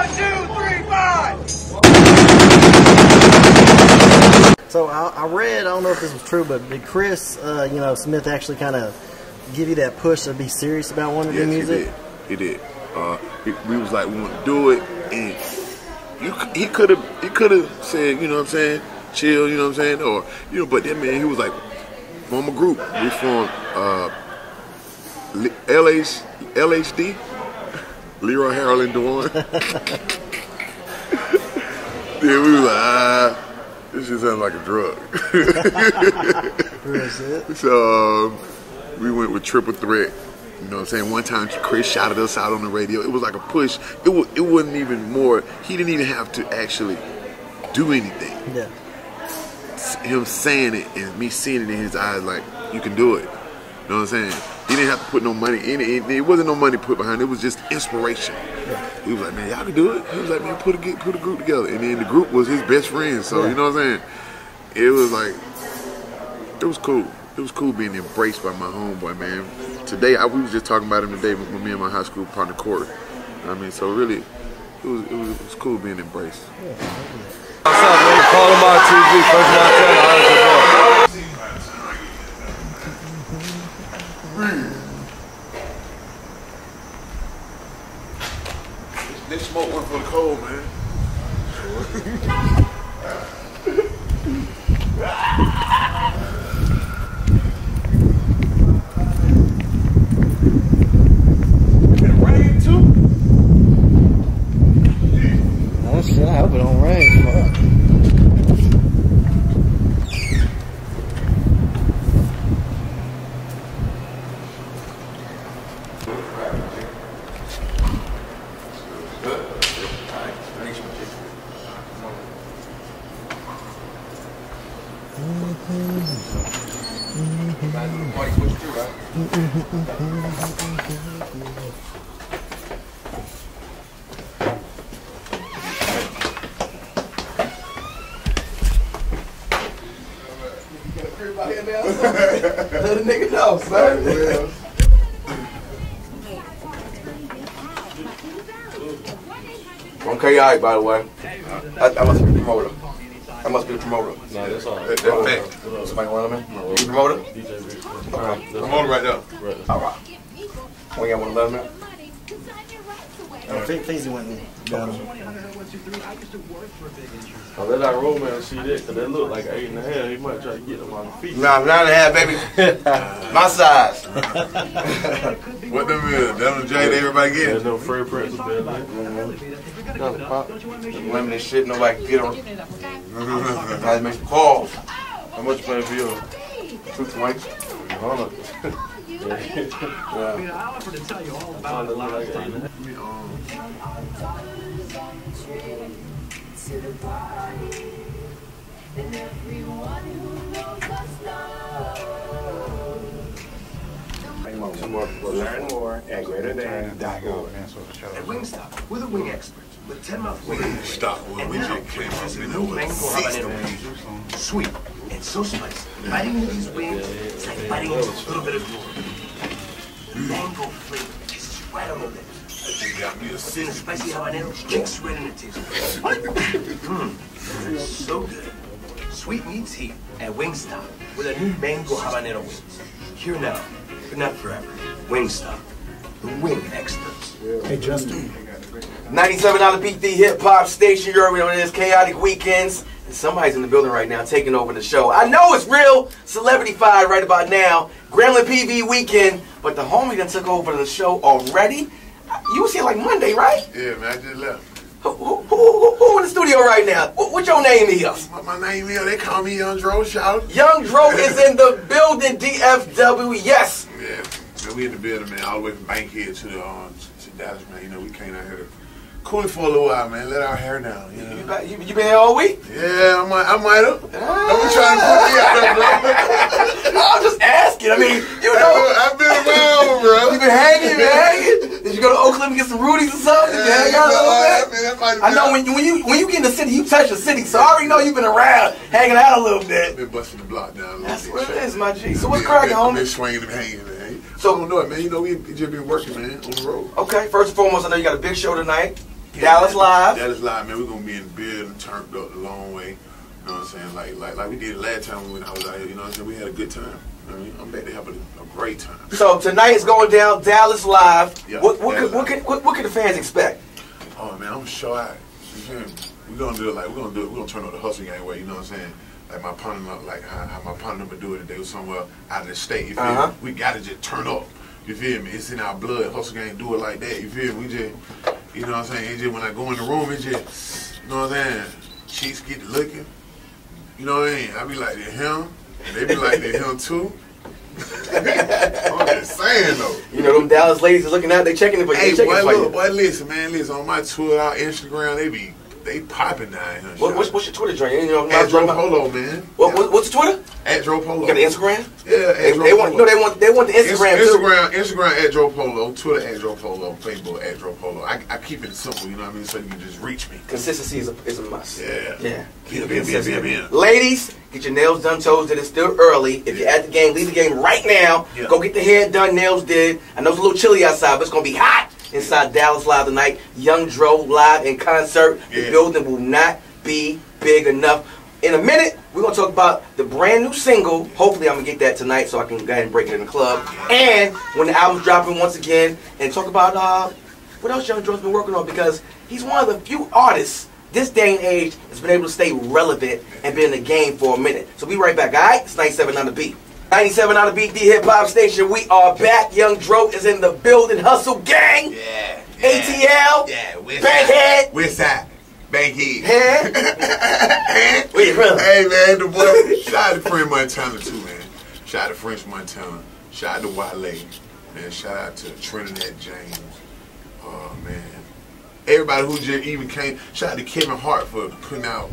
One, two, three, five. So I, I read, I don't know if this was true, but did Chris, uh, you know, Smith actually kind of give you that push to be serious about wanting to do music? he did. He did. Uh, he, we was like, we want to do it, and you, he could have, he could have said, you know what I'm saying, chill, you know what I'm saying, or you know, but that man, he was like, form a group. We formed uh, LH, LHD, Leroy Harold and Dewan. then we was like, ah, this just sounds like a drug. So um, we went with triple threat. You know what I'm saying? One time Chris shouted us out on the radio. It was like a push. It was, it wasn't even more. He didn't even have to actually do anything. Yeah. Him saying it and me seeing it in his eyes, like you can do it. You know what I'm saying? He didn't have to put no money in it. It wasn't no money put behind it. It was just inspiration. He was like, man, y'all can do it. He was like, man, put a get- put a group together. And then the group was his best friend. So you know what I'm saying? It was like it was cool. It was cool being embraced by my homeboy, man. Today, I, we was just talking about him today with me and my high school partner Corey. I mean, so really, it was it was, it was cool being embraced. What's up, man? Call him out TV, first Montana, Orange They smoke one for the cold, man. Oh, shit, I hope it don't rain. Fuck. Let a nigga know, son. Okay, by the way. I, I must be the promoter. I must be the promoter. No, that's all. That, that fact. Somebody want him in? You the promoter? DJ Rich. Okay. I'm on it right now. All right. We got one of them in? I think things went in. Got him. Oh, let our roll man see that, because that look like eight and a half. He might try to get them on the feet. Nah, nine and a half, baby. My size. What them is? Them the J everybody There's no Fresh Prince of Bel Air. Got a pop. Women and shit, nobody can get them. Guys make some calls. How much you paying for yours? Two twenty. Hold up. Yeah. I'll offer to tell you all about that it look like last eight time. and a half. Learn more at greaterthan.org. At Wingstop, we're the wing experts with 10 month wing. Stop when we just came up in there with Mango six habanero. Sweet and so spicy. Biting into these wings, it's like biting into a little bit of glory. Mango flavor is right on the lips. Spicy habanero kicks right in the taste. Mmm, so good. Sweet meets heat at Wingstop with a new mango habanero wings. Here now, but not forever. Wingstop, the wing experts. Hey, Justin. $97 PT hip hop station. You already know what it is. Chaotic weekends. And somebody's in the building right now taking over the show. I know it's real. Celebrity Fied right about now. Gremlin PV weekend. But the homie done took over the show already. You was here like Monday, right? Yeah, man, I just left. Who, who, who, who, in the studio right now? What, what your name is? My, my name is, they call me Young Dro, shout. Young Dro is in the building. DFW. Yes. Yeah, man, we in the building, man, all the way from Bankhead to the um, to, to Dallas, man. You know, we came out here to cool for a little while, man. Let our hair down, you know. You, you, you been here all week? Yeah, I might, I might have. Don't be trying to put me out there, bro. I'm just asking. I mean, you know. I've been around, bro. You been hanging, been hanging. Did you go to Oakland and get some Rudies or something? Did you hang out a little bit? I know when you when you when you get in the city, you touch the city. So I already know you've been around, hanging out a little bit. i Been busting the block down a little That's bit. what it is, my G. So what's cracking, been- Been homie? swinging and hanging, man. So- So I don't know it, man. You know, we just been working, man, on the road. Okay, first and foremost, I know you got a big show tonight. Dallas Live. Dallas Live, man. We're gonna be in the building, turned up the long way. You know what I'm saying? Like like like we did last time when I was out here. You know what I'm saying? We had a good time. I mean, I'm back to have a, a great time. So tonight is going down Dallas Live. Yeah, what, what, Dallas could, what, could, what, what could the fans expect? Oh man, I'm sure I. You feel me? We're gonna do it like we're gonna do it. We're gonna turn up the hustle gang way. You know what I'm saying? Like my partner, like how, how my partner would do it if they was somewhere out of the state. You Uh-huh. me? We gotta just turn up. You feel me? It's in our blood. Hustle gang do it like that. You feel me? We just, you know what I'm saying? It's just when I go in the room, it's just, you know what I'm saying? Cheeks get looking. You know what I mean? I be like, they him. And they be like, they him too. I'm just saying though. You know, them Dallas ladies are looking out, they checking it you. Hey, they checking boy, look, boy, listen, man, listen. On my Twitter, our Instagram, they be they popping here. What, what's, what's your Twitter joint? You know, Polo, man. what, what, what's your Twitter? At Dro Polo. You got the Instagram? Yeah, They, they want, know, they want, they want the Instagram Inst- too. Instagram, Instagram at Dro Polo, Twitter at Dro Polo, Facebook at Dro Polo. I, I keep it simple, you know what I mean, so you can just reach me. Consistency is a, is a must. Yeah. Yeah. Yeah, yeah, yeah, yeah, yeah. Ladies, get your nails done, toes did. It's still early. If you're at the game, leave the game right now. Go get the hair done, nails did. I know it's a little chilly outside, but it's gonna be hot inside Dallas Live tonight. Young Dro live in concert. The building will not be big enough. In a minute, we're gonna talk about the brand new single. Hopefully, I'm gonna get that tonight so I can go ahead and break it in the club. And when the album's dropping once again, and talk about uh, what else Young Dro's been working on because he's one of the few artists this day and age has been able to stay relevant and been in the game for a minute. So be right back, all right? It's 97 on the beat. 97 on the beat, the hip hop station. We are back. Young Dro is in the building. Hustle gang. Yeah. ATL. Yeah, Bankhead. Side. West Side. Bankhead. Head. From? Hey man, the boy. Shout out to French Montana too, man. Shout out to French Montana. Shout out to Wale. Man, shout out to Trinidad James. Oh man. Everybody who just even came. Shout out to Kevin Hart for putting out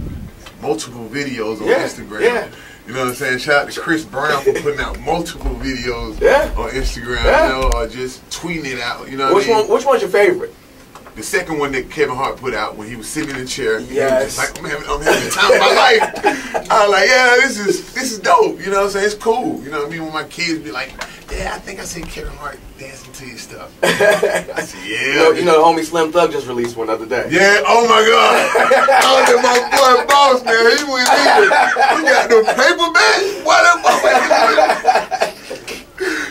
multiple videos on Yeah, Instagram. yeah. You know what I'm saying? Shout out to Chris Brown for putting out multiple videos Yeah. on Instagram, Yeah. you know, or just tweeting it out. You know what Which I mean? one? Which one's your favorite? The second one that Kevin Hart put out when he was sitting in the chair, Yes. like, I'm having, I'm having the time of my life. I was like, yeah, this is this is dope. You know what I'm saying? It's cool. You know what I mean? When my kids be like, yeah, I think I seen Kevin Hart dancing to your stuff. I said, yeah. You know, you know, the homie Slim Thug just released one other day. Yeah, oh my God. I was at my boy boss, man. He was even, he got the paper bag. What up,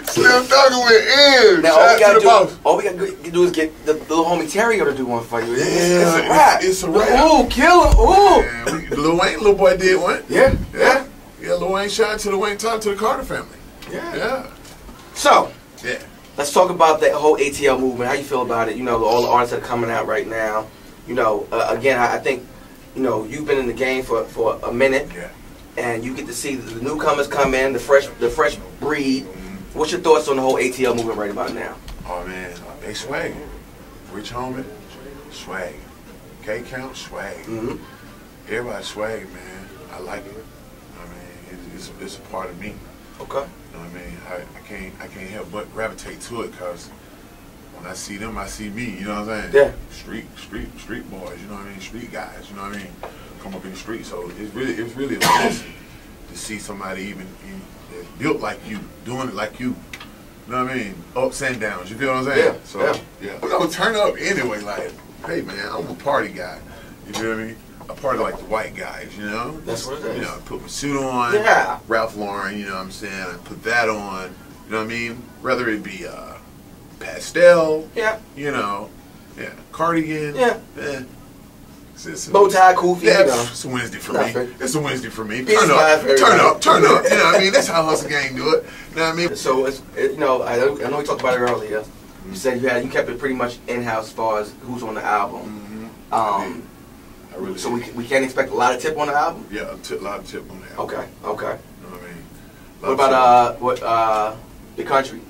Slim Thug went in. Now all we gotta the do, boss. all we gotta do is get the, the little homie Terry to do one for you. It's, Yeah, it's a rap. it's- it's a rap. Ooh, kill him. Ooh. Man, we, Lil Wayne, Lil Boy did one. Yeah, Yeah. yeah, Yeah, Lil Wayne shout out to the Wayne talk to the Carter family. yeah. Yeah. So Yeah. let's talk about that whole ATL movement. How you feel about it? You know, all the artists that are coming out right now. You know, uh, again, I, I think, you know, you've been in the game for, for a minute, Yeah. and you get to see the newcomers come in, the fresh the fresh breed. What's your thoughts on the whole ATL movement right about now? Oh man, they swag. Rich Homie, swag. K Camp, swag. Mhm. Everybody swag, man. I like it. I mean, it's, it's, it's a part of me. Okay. You know what I mean? I, I can't I can't help but gravitate to it because when I see them, I see me. You know what I'm saying? Yeah. Street street street boys. You know what I mean? Street guys. You know what I mean? Come up in the street. So it's really it's really a blessing to see somebody even, built like you, doing it like you. You know what I mean? Ups and downs. You feel what I'm saying? Yeah, So yeah. yeah. We're gonna turn up anyway. Like, hey man, I'm a party guy. You feel what I mean? A part of like the white guys. You know? That's what it is. You know, put my suit on. Yeah. Ralph Lauren, you know what I'm saying? I put that on, you know what I mean? Whether it be uh, pastel, Yeah. you know, yeah, cardigan, Yeah. eh. It's, Bow tie, kufi, yeah, you know. it's a Wednesday for Not me. fair. It's a Wednesday for me. Turn up, turn right. up, turn up. You know what I mean? That's how Hustle Gang do it. You know what I mean? So it's it, you know I, I know we talked about it earlier. You said you had you kept it pretty much in house as far as who's on the album. Mhm. Um, I really so we, we can't expect a lot of tip on the album. yeah, a lot of tip on the album. Okay, okay. You know what I mean? What about uh what uh the country?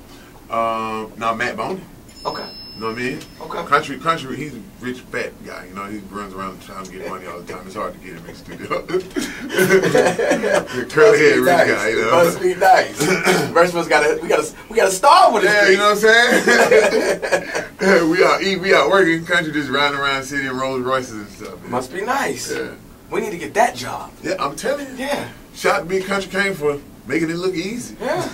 uh? Um, no, Mac Boney. Okay, You know what I mean? Okay. Country, country. He's rich fat guy. You know, he runs around trying to get money all the time. It's hard to get him in the studio. Curly head rich guy. You know. Must be nice. First of all, gotta we gotta we gotta start with Yeah, this. you know what I'm saying? we out eat, we out working country, just riding around the city in Rolls Royces and stuff. man. Must be nice. Yeah. We need to get that job. Yeah, I'm telling you. Yeah, Shout out to Big Kuntry King for making it look easy. yeah,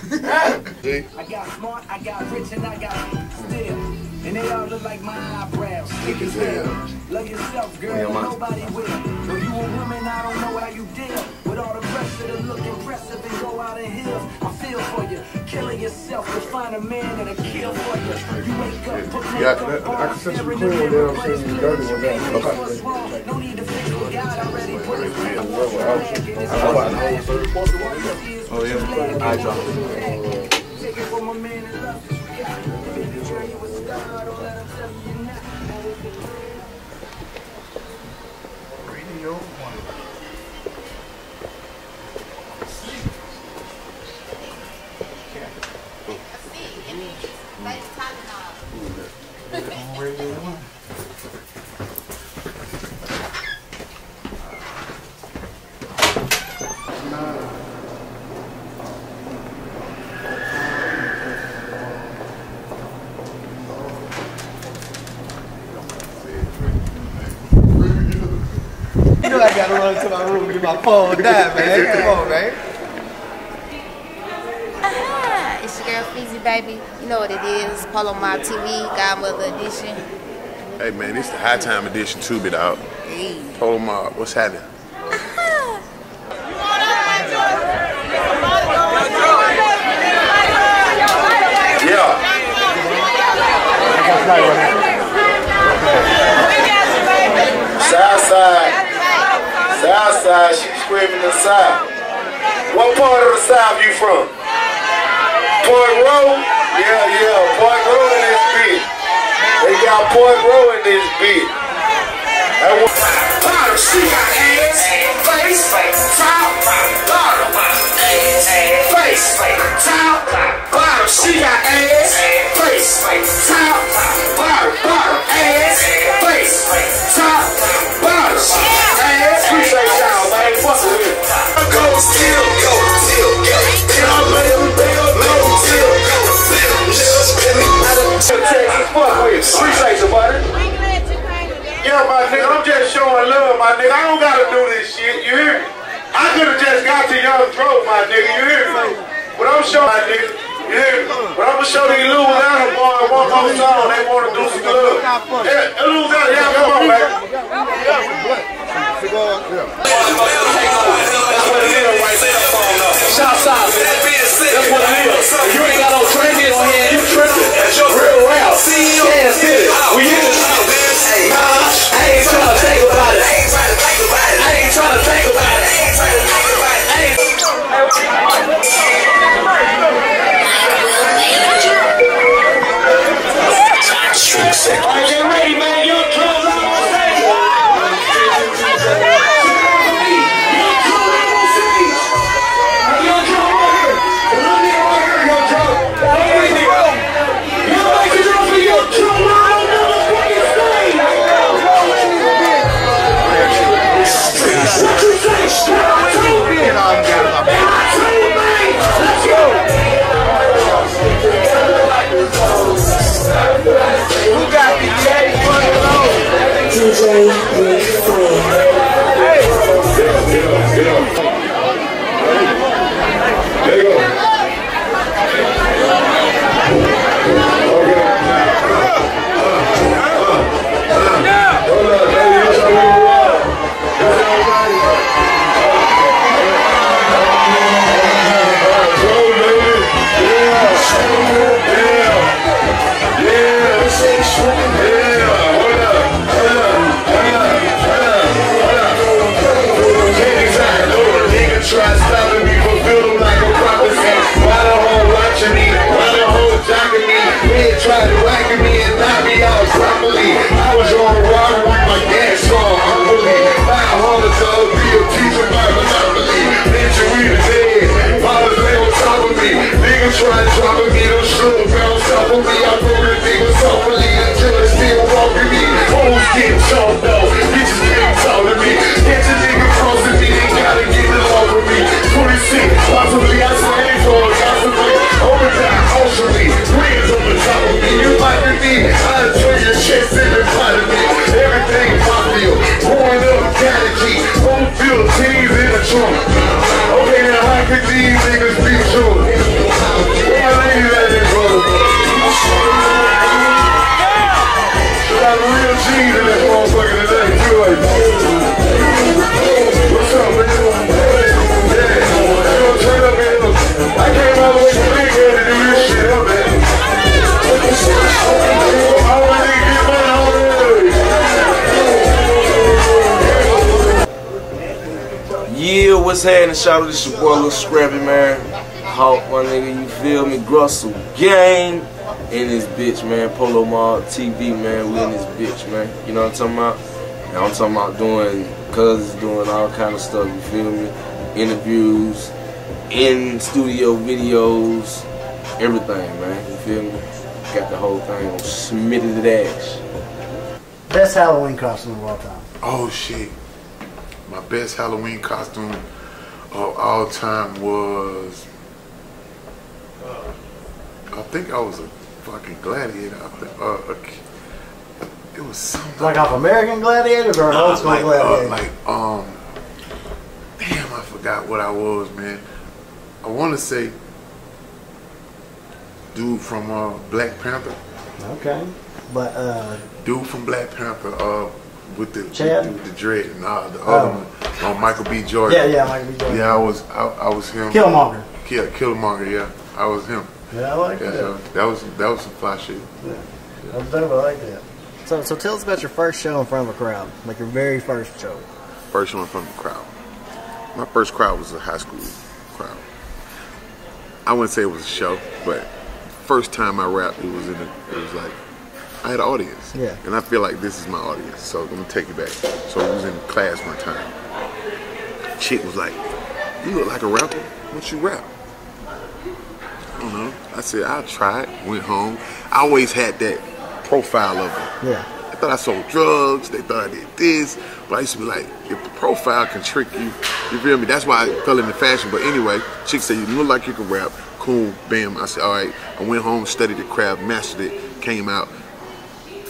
yeah. I got smart, I got rich, and I got still. And they all look like my eyebrows. Thick as hell. Love yourself, girl. Yeah. Nobody will. Though you a woman, I don't know how you deal with all the pressure to look impressive and go out in heels. I feel for you. Killing yourself to find a man that'll kill for you. You wake up, put Yeah, makeup that- on, I can sense you in the clean when mirror, they don't praise see you clear dirty as when you can. don't What's wrong? No need to fix what God already put in front of us. Oh yeah. I dropped it. Take it Radio one. You know I gotta run to my room and get my phone down, man. Come on, man. Ah, it's your girl Feezy Baby. You know what it is. Polow Mob TV, Godmother Edition. Hey man, it's the high time edition too, bit out. Hey. Polow Mob, what's happening? Yeah. Southside. Southside. She screaming the South. What part of the South you from? Point Row? Yeah, yeah. Point Row in this bitch. They got Point Row in this bitch. Bottom. She got ass, face, top, bottom, face, top, bottom. She got ass, face, top, bottom, ass, face, top, bottom. Appreciate y'all, man. Fuck with it. Go still, go still, go. Y'all let them bill, no still, go still. Texas, fuck with it. Appreciate you, buddy. Yeah, my nigga, I'm just showing love, my nigga. I don't gotta do this shit, you hear me? I could've just got to Young Dro, my nigga, you hear me? But I'm showing, my nigga, you hear me? But I'm gonna show these Louisiana boys one more song, they wanna do some love. Yeah, Louisiana, yeah, come on, man. That's what it is right there. Shouts out, man. That's what it is. Yeah, what's happening? Shout out to your boy Lil Scrappy, man. Hawk, my nigga, you feel me? Grussel gang in this bitch, man. Polow Mob TV, man. We in this bitch, man. You know what I'm talking about? And I'm talking about doing, cuz doing all kind of stuff, you feel me? Interviews, in studio videos, everything, man. You feel me? Got the whole thing on Smitty the Dash. Best Halloween costume of all time. Oh shit. My best Halloween costume of all time was I think I was a fucking gladiator. I think, uh, it was something Like off American Gladiators or an old school like, Gladiator? uh, like um damn I forgot what I was, man. I wanna say dude from uh, Black Panther. okay. But, uh, Dude from Black Panther, uh, with the Chad? with the, the dread and uh, the other one, uh, Michael B. Jordan. yeah, yeah, Michael B. Jordan. Yeah, I was I, I was him. Killmonger. Yeah, Killmonger. Yeah, I was him. Yeah, I like Yeah, that. so that was that was some fly shit. That's dope. I like that. So, so tell us about your first show in front of a crowd, like your very first show. First one of a crowd. My first crowd was a high school crowd. I wouldn't say it was a show, but first time I rapped, it was in a, it was like I had an audience. Yeah. And I feel like this is my audience, so I'm gonna take it back. So I was in class one time. Chick was like, "You look like a rapper. What you rap?" I don't know. I said, "I'll try it." Went home. I always had that profile of it. Yeah. I thought I sold drugs. They thought I did this. But I used to be like, if the profile can trick you, you feel me? That's why I fell into fashion. But anyway, chick said, you look like you can rap. Cool, bam. I said, all right. I went home, studied the craft, mastered it, came out.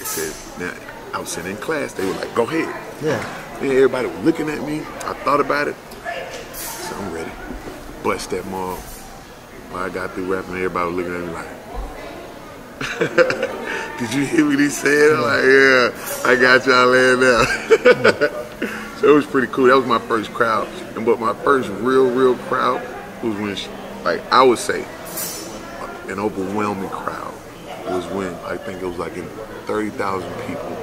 Said, now, I was sitting in class. They were like, go ahead. Yeah. And everybody was looking at me. I thought about it. So I'm ready. Bust that mall. When I got through rapping, everybody was looking at me like, did you hear what he said? I'm like, yeah, I got y'all laying down. so it was pretty cool. That was my first crowd. And but my first real, real crowd was when, she, like, I would say, an overwhelming crowd when I think it was like in 30,000 people.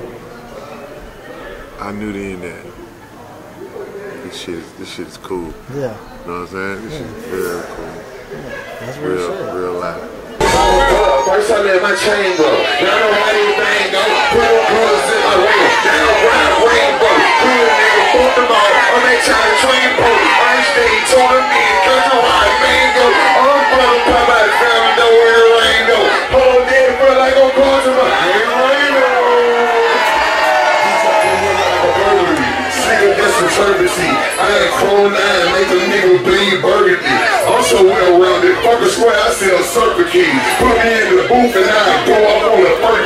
I knew then that this shit, is- this shit is cool. Yeah. You know what I'm saying? This shit is real cool. That's real Real, shit. real life. First I let my chain go. Y'all know how these things go. Put on colors in my ring. Down ride rainbow. Cool nigga, fuck them all. On that time train boat. First day told me, cause you ride mango. All I'm brother pop out the family square, I sell circuit keys. Put me in the booth and I go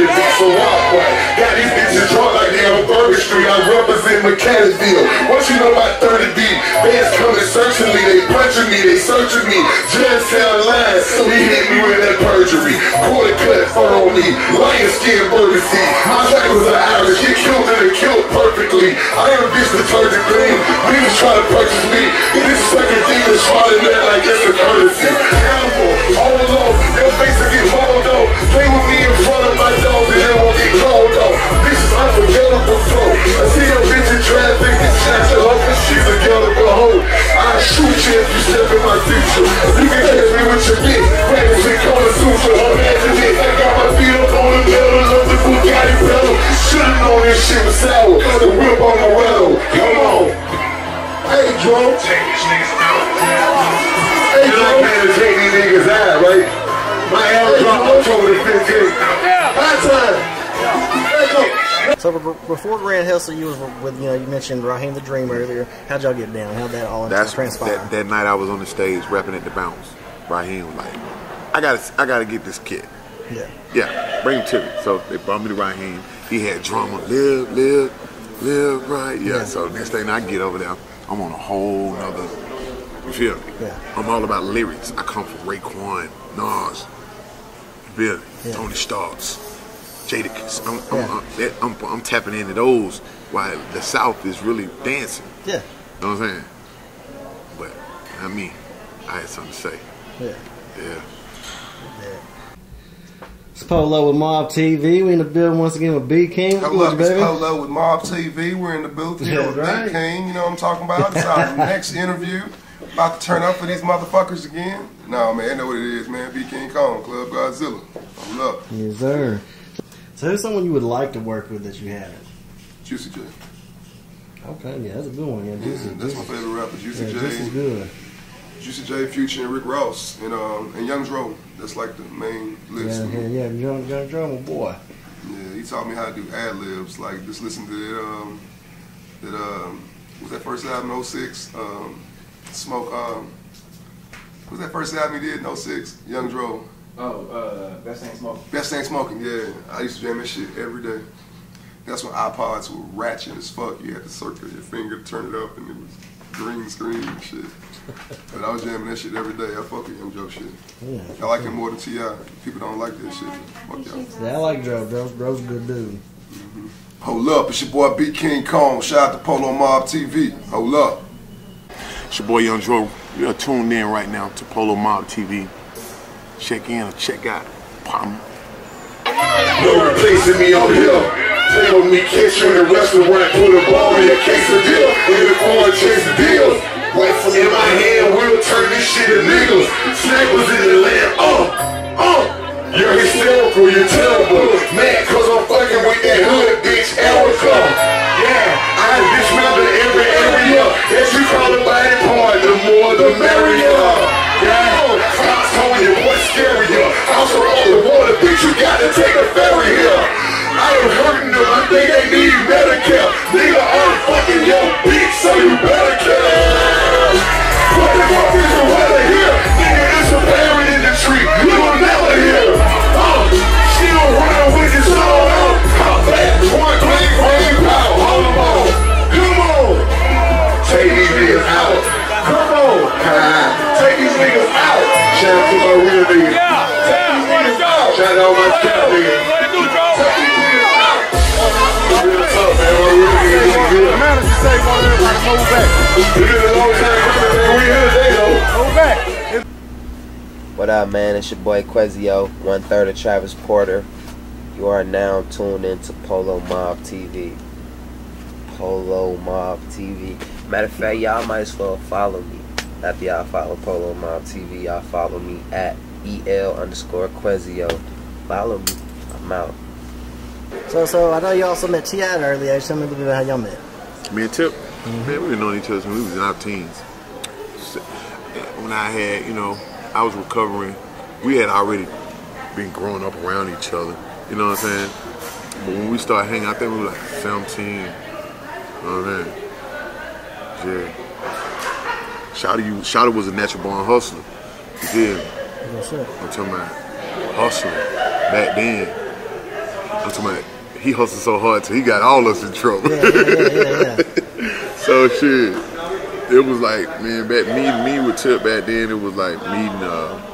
the burgundy. So boy. Got these bitches drunk like they on Burger Street. I represent Mechanicsville. What you know about 30 D? Bands coming searching me, they punching me, they searching me. Just sound lines, so he hit me with that perjury. Quarter cut, fur on me, lion skin burgundy. My track was an Irish, he killed it and killed perfectly. I am a bitch detergent clean. Niggas try to purchase me. This second thing is falling there like it's a courtesy. Animal, all alone, your face will get hauled off. Play with me in front I see your bitch in traffic and snatch her up and she's a gettable hoe. I shoot you if you step in my future. You can catch me with your bitch. With you know you mentioned Raheem the Dream earlier. How'd y'all get down? How'd that all That's transpire? that, that night I was on the stage rapping at the bounce. Raheem was like, I gotta I gotta get this kid. yeah. Yeah, bring him to me. So they brought me to Raheem. He had drama, live, live, live right. Yeah. Yeah. So next thing I get over there, I'm on a whole nother. You feel me? Yeah. I'm all about lyrics. I come from Raekwon, Nas. Me? Yeah. Tony Starks. Jadakiss. I'm, I'm, I'm, that- I'm, I'm tapping into those while the South is really dancing. Yeah. You know what I'm saying? But I mean, I had something to say. Yeah. Yeah. It's Polo with Mob TV. We in the building once again with B King. What's Hello, good, it's baby? Polo with Mob TV. We're in the booth here Yeah, with right. Big King. You know what I'm talking about? It's our next interview. About to turn up for these motherfuckers again. No, man, I know what it is, man. B King Kong, Club Godzilla. I'm up. Yes, sir. So who's someone you would like to work with that you haven't? Juicy J. Okay, yeah, that's a good one. Yeah, Juicy. That's my favorite rapper. Juicy Yeah, J. Juicy's good. Juicy J, Future, and Rick Ross, and um, and Young Dro. That's like the main list. Yeah, yeah, yeah. Young, young drummer boy. Yeah, he taught me how to do ad libs. Like just listen to that. Um, that um, was that first album? 06? Um, Smoke. Um, what was that first album he did? in 06? Young Dro. Oh, uh, Best Thang Smokin'. Best Thang Smokin'. Yeah, I used to jam that shit every day. That's when iPods were ratchet as fuck. You had to circle your finger to turn it up, and it was green screen and shit. But I was jamming that shit every day. I fuck with Young Dro shit. Yeah. I like him more than Ti. People don't like that shit. Fuck y'all. Yeah, I like Joe. Dro Dro's a good dude. Mm-hmm. Hold up, it's your boy B King Kong. Shout out to Polow Mob TV. Hold up. It's your boy Young Dro. You're tuned in right now to Polow Mob TV. Check in or check out. Pam. No replacing me on here. Play with me, catch you in the restaurant, put a ball in a quesadilla. In the corner, chase the deals. Rifle in my hand, we'll turn this shit to niggas. Snipers in the land, uh, uh. You're hysterical, you're terrible. Mad cause I'm fucking with that hood bitch, Erica. Yeah, I dismantle every area that you call a body part. The more the merrier. Yeah, Fox on your boy scarier. Also on the water, bitch, you gotta take a ferry here. I am hurting them, I think they need Medicare. Nigga, I'm fucking your bitch, It's your boy Quezio, one third of Travis Porter. You are now tuned into Polow Mob TV. Polow Mob TV. Matter of fact, y'all might as well follow me. After y'all follow Polow Mob TV, y'all follow me at EL underscore Quezio. Follow me. I'm out. So, so I know you also met T.I. at an early age. Tell me a little bit about how y'all met. Me and Tip, mm-hmm. man, we've known each other since we was in our teens. When I had, you know, I was recovering, we had already been growing up around each other. You know what I'm saying? But when we started hanging, I think we were like 17. You know what I mean? Yeah. Shouty, you, Shouty was a natural born hustler. You did. Yes, sir. I'm talking about hustling back then. I'm talking about he hustled so hard till he got all us in trouble. Yeah, yeah, yeah, yeah, so shit, it was like man, back me me with Tip back then. It was like meeting uh,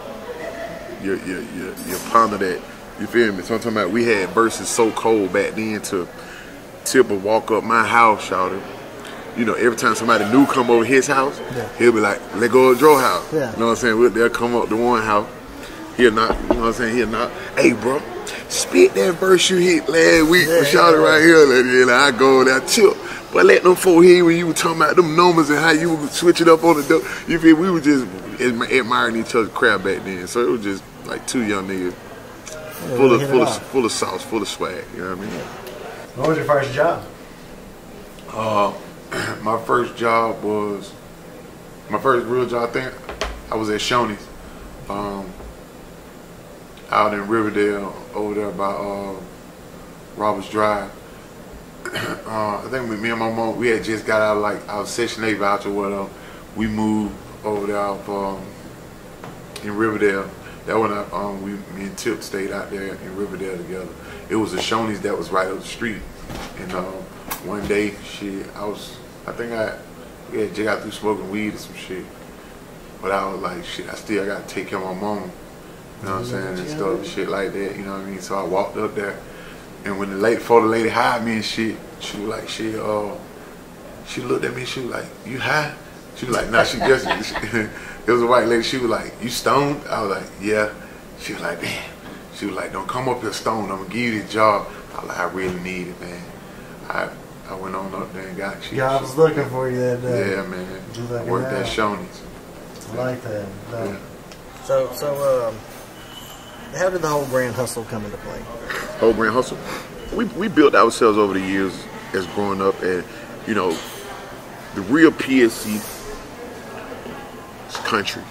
your your your your partner that you feel me. So I'm talking about we had verses so cold back then to Tip would walk up my house, shouting. You know, every time somebody new come over his house, Yeah. he'll be like, "Let go of Dro house." Yeah. You know what I'm saying? We'll- They'll come up to one house. He'll not. You know what I'm saying? He'll not. Hey, bro, spit that verse you hit last week Yeah, yeah. right here. Like, I go that Tip. But let them fool hear when you were talking about them numbers and how you would switch it up on the dope. You feel we were just admiring each other's crap back then. So it was just like two young niggas, full of full of full of sauce, full of swag. You know what I mean? What was your first job? Uh, my first job was my first real job. I think I was at Shoney's, um, out in Riverdale, over there by uh, Roberts Drive. Uh, I think with me and my mom, we had just got out of like our Section 8 voucher, whatever. We moved over there off, um, in Riverdale. That when I, um, we, me and Tip stayed out there in Riverdale together. It was a Shoney's that was right up the street. And um, one day, shit, I was, I think I, we had just got through smoking weed and some shit. But I was like, shit, I still got to take care of my mom. You know what I'm saying? And stuff, shit like that, you know what I mean? So I walked up there. And when the late before the lady hired me and shit, she was like, she uh, she looked at me, she was like, you high? She was like, nah, she just, it was a white lady. She was like, you stoned? I was like, yeah. She was like, damn. She was like, don't come up here stoned. I'm gonna give you this job. I was like, I really need it, man. I I went on up there and got she. God was looking for you that day. Yeah, man. Just I like worked now. at Shoney's. I like that. No. Yeah. So, so, um, how did the whole grand hustle come into play? Whole brand hustle. We we built ourselves over the years as growing up, and you know, the real PSC is country.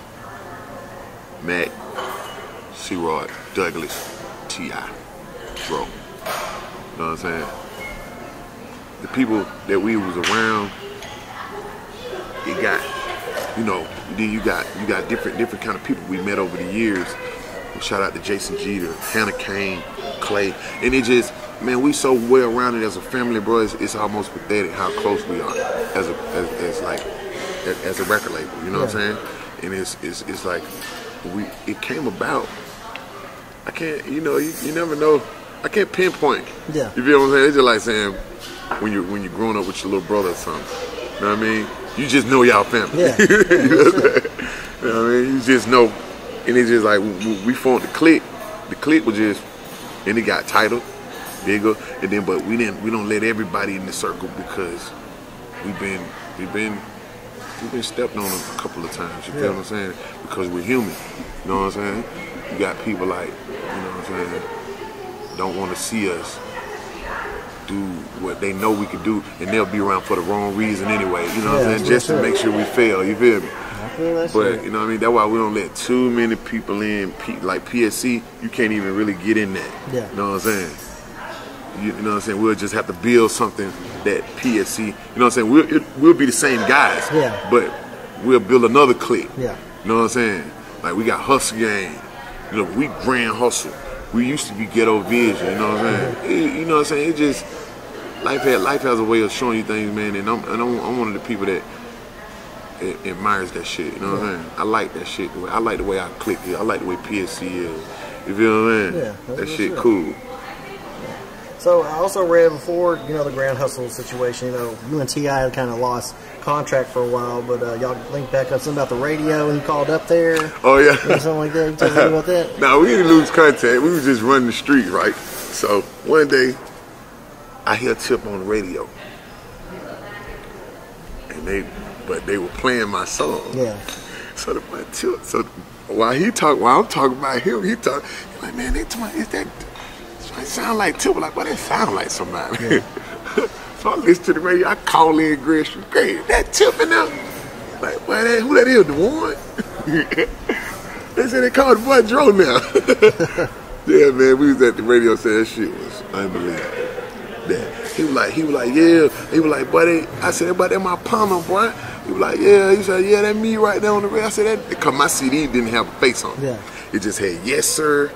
Mac, C. Rod, Douglas, T.I., Bro. You know what I'm saying? The people that we was around, it got, you know, then you got you got different different kind of people we met over the years. Shout out to Jason Jeter, Hannah Kane, Clay, and it just man, we so well rounded as a family, bro. It's, it's almost pathetic how close we are as a as, as like as, a record label. You know what I'm saying? And it's it's it's like we it came about. I can't, you know, you, you never know. I can't pinpoint. Yeah. You feel what I'm saying? It's just like saying when you when you're growing up with your little brother or something. You know what I mean? You just know y'all family. Yeah. you know what I'm saying? You know what I mean? You just know, and it's just like we, formed the clique. The clique was just, and it got tighter, bigger, and then but we didn't we don't let everybody in the circle because we've been we've been we've been stepped on a couple of times. You feel what I'm saying? Because we're human. You know what I'm saying? You got people like you know what I'm saying don't want to see us do what they know we could do, and they'll be around for the wrong reason anyway. You know what I'm saying? Just to make sure we fail. You feel me? But you know what I mean? That's why we don't let too many people in. P- like PSC, you can't even really get in that. Yeah. You know what I'm saying? You, you know what I'm saying? We'll just have to build something that PSC. You know what I'm saying? We'll it, we'll be the same guys. Yeah. But we'll build another clique. Yeah. You know what I'm saying? Like we got Hustle Gang. You know, we grand hustle. We used to be ghetto vision. You know what I'm saying? It- you know what I'm saying? It just life had life has a way of showing you things, man. And I'm and I'm, I'm one of the people that admires that shit. You know what I'm saying? I like that shit. The way I like the way I click it. I like the way PSC is. You feel what I'm saying? Yeah, that shit cool. So I also read before, you know, the Grand Hustle situation. You know, you and T.I. had kind of lost contract for a while, but uh, y'all linked back up something about the radio, and you called up there. Oh yeah. something like that. You tell me about that. No, we didn't lose contact. We was just running the street, right? So one day, I hear a Tip on the radio, and they, but they were playing my song. Yeah. So the man Tip, so while he talk, while I'm talking about him, he talk, he like, man, they talking, is that? It sound like Tip. Like, what? It sound like somebody. so I listen to the radio. I call in Greg. Great, that Tip in there. Like, what? That, who that is? The one? They said they called the boy Dro now. yeah, man, we was at the radio saying that shit was unbelievable. Yeah. He was like, he was like, yeah. He was like, buddy. I said, but that my partner, boy. He was like, yeah. He said, yeah, that me right there on the radio. I said, that because my CD didn't have a face on it. Yeah. It just had yes sir.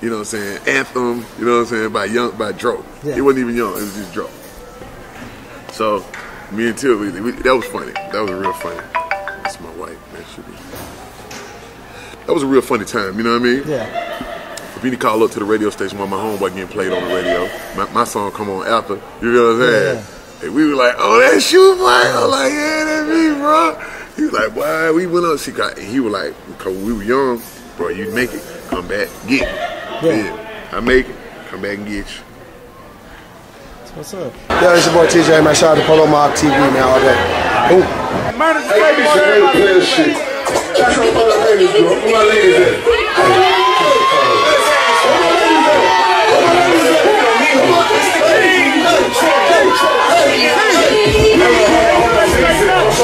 You know what I'm saying? Anthem. You know what I'm saying? By young by Dro. Yeah. It wasn't even young. It was just Dro. So me and Till, we, we, that was funny. That was real funny. That's my wife, man. She be. That was a real funny time. You know what I mean? Yeah. For me to call up to the radio station while my homeboy getting played on the radio, my, my song come on after. You know what I'm saying? Yeah. And we were like, "Oh, that's you, boy." I'm like, "Yeah, that's me, bro." He was like, "Boy, we went up." She got, and he was like, "Because we were young, bro. You make it, come back, get it. Yeah. I make it, come back and get you." What's up? Yo, it's your boy TJ, man. Shout out to Polow Mob TV, man, all day. Boom. Hey, give me some real player shit. That's what my ladies do. Where my ladies at?